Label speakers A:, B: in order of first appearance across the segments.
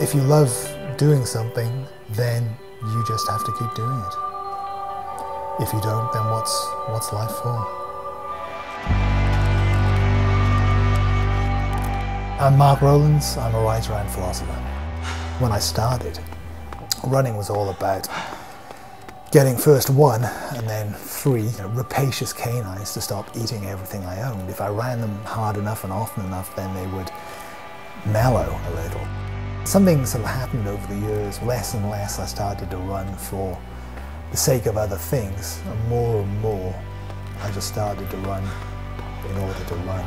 A: If you love doing something, then you just have to keep doing it. If you don't, then what's, what's life for? I'm Mark Rowlands, I'm a writer and philosopher. When I started, running was all about getting first one and then three you know, rapacious canines to stop eating everything I owned. If I ran them hard enough and often enough, then they would mellow a little. Something sort of happened over the years. Less and less I started to run for the sake of other things, and more and more I just started to run in order to run.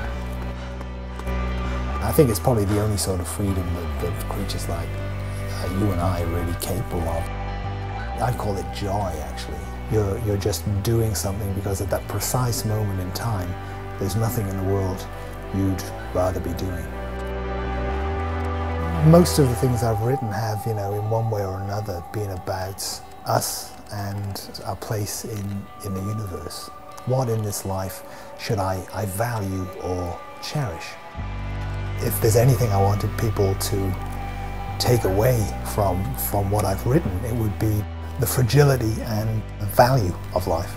A: I think it's probably the only sort of freedom that, that creatures like uh, you and I are really capable of. I call it joy, actually. You're, you're just doing something because at that precise moment in time, there's nothing in the world you'd rather be doing. Most of the things I've written have, you know, in one way or another, been about us and our place in, in the universe. What in this life should I, I value or cherish? If there's anything I wanted people to take away from, from what I've written, it would be the fragility and value of life.